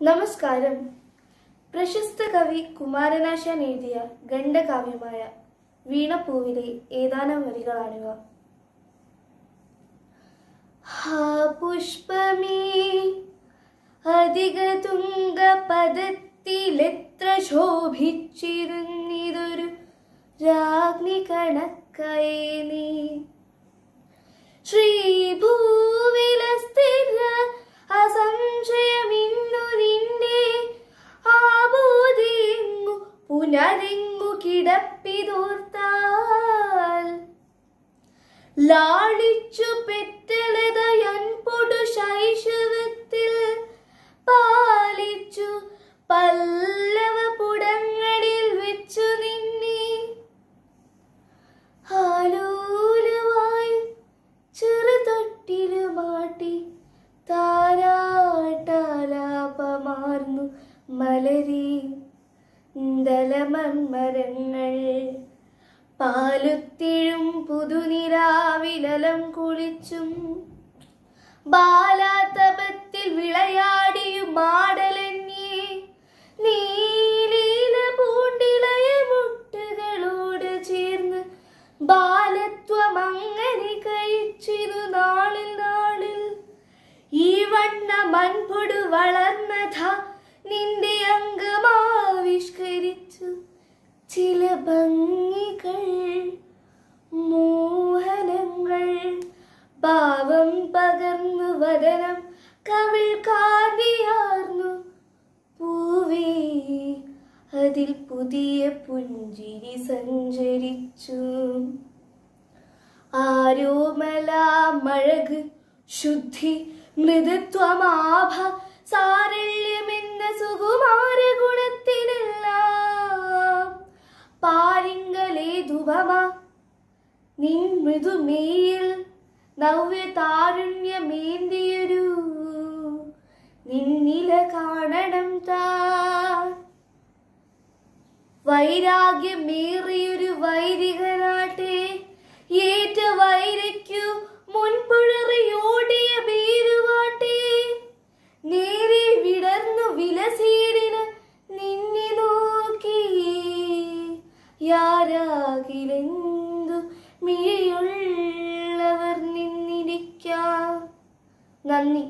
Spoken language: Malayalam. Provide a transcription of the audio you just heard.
നമസ്കാരം. പ്രശസ്ത കവി കുമാരനാശാൻ എഴുതിയ ഖണ്ഡകാവ്യമായ വീണപ്പൂവിലെ ഏതാനും വരികളാണിവ. ഹാ പുഷ്പമേ അധിക തുങ്ക പദത്തിലെത്ര ശോഭിച്ചിരുന്നിതൊരു രാജ്ഞി കണക്കയേ നീ. കിടപ്പിതോർത്താൽ. ലാളിച്ചു പെറ്റലതയൻ പൊടു ശൈശവത്തിൽ പാലിച്ചു പല്ലവ ദലമന്മരങ്ങൾ പാലുത്തിഴും പുതുനിരാവിലലം കുളിച്ചും. ബാലാതപത്തിൽ വിളയാടിയും മാടലന്യേ നീലീല പൂണ്ടിളയ മുട്ടുകളോട് ചേർന്ന് ബാലത്വമങ്ങനെ കഴിച്ചിരു നാളിൽ നാളിൽ. ഈ വണ്ണ മൺപൊടു വളർന്നഥ നിന്റെ ചില ഭംഗികൾ മോഹനങ്ങൾ. ഭാവം പകർന്നു വദനം കവിൾ കാതിയാർന്നു പൂവേ. അതിൽ പുതിയ പുഞ്ചിരി സഞ്ചരിച്ചു. ആരോമല മഴക് ശുദ്ധി മൃദുത്വമാഭ സാരല്യമെന്ന സുകുമാര ഗുണത്തിനെല്ലാം നിൻ മൃദുമേയിൽ നവ്യ താരുണ്യമേന്തിയൊരു നിന്നില കാണണം താ വൈരാഗ്യമേറിയൊരു വൈരികനാട്ടെ ഏറ്റ വൈരയ്ക്കു മുൻപുഴറിയോടിയ ബീരുവാട്ടെ നേരെ വിടർന്നു വിലസീരിന് നിന്നെ നോക്കി യാരാകിലെന്തു മിഴിയുള്ളവർ നിന്നിരിക്കാം. നന്ദി.